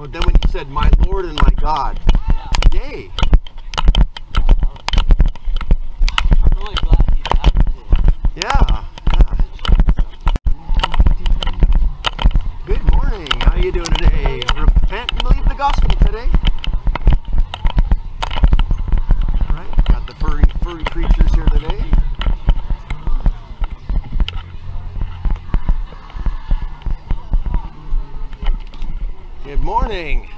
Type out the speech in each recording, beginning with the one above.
Well, then when you said, my Lord and my God, yay. Yeah, yeah. Good morning. How are you doing today? Repent and believe the gospel today. All right. Got the furry, furry creatures here today. Good morning.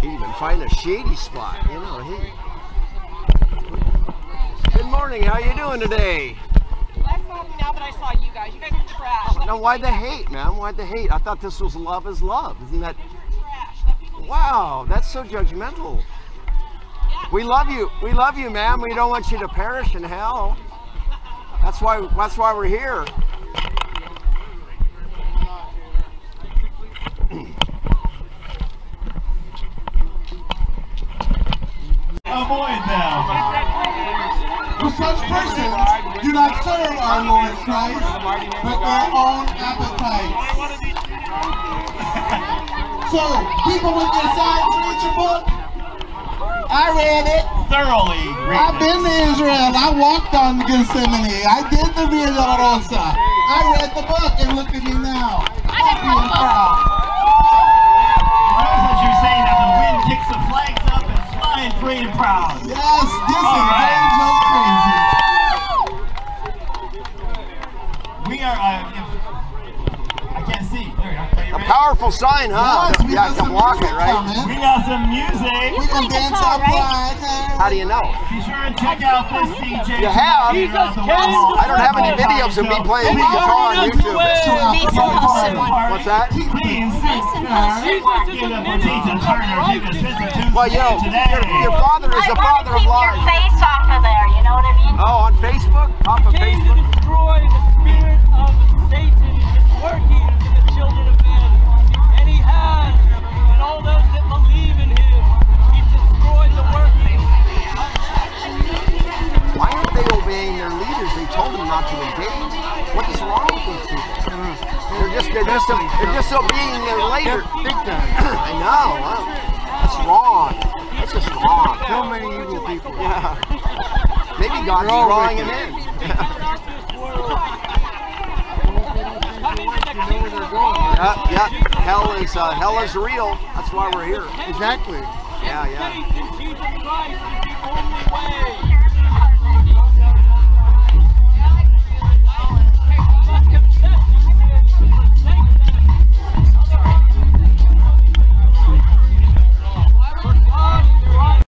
He'd even find a shady spot, you know. He. Good morning. How are you doing today? I saw him now that I saw you guys. You guys are trash. Let Now, why the hate, man? Why the hate? I thought this was love is love. Isn't that? You're trash. Let people be Wow, that's so judgmental. We love you. We love you, man. We don't want you to perish in hell. That's why. That's why we're here. Avoid them. For such persons do not serve our Lord Christ, but their own appetites. so, people with read your book? I read it. Thoroughly I've been to Israel. I walked on Gethsemane. I did the Via Dolorosa. I read the book and look at me now. Happy and proud. Notice that you're saying that the wind kicks the flags up and flying free and proud. Yes, this All is right. dangerous crazy. We are, uh, if, I can't see. There we go. Are A powerful sign, huh? Yes, we yeah, got come some it, music right? coming. We got some music. We can dance our pride. hey. How do you know? Be sure and check out this DJ. You have? Jesus I don't have any videos of me playing the guitar on YouTube. What's that? Please, give them a Tina Turner. Give us Mr. Tuesday Well, you today. your, your father is I the want father to of keep your lies. face off of there, you know what I mean? Oh, on Facebook? Told them not to engage. What is wrong with these people? They're just they're just they're disobeying their leader. I know. Wow. That's wrong. That's just wrong. So many evil people. Yeah. Maybe God's drawing them in. Darkness world. Coming to the kingdom of God. Yeah, yeah. Hell is uh, hell is real. That's why we're here. Exactly. Yeah, yeah.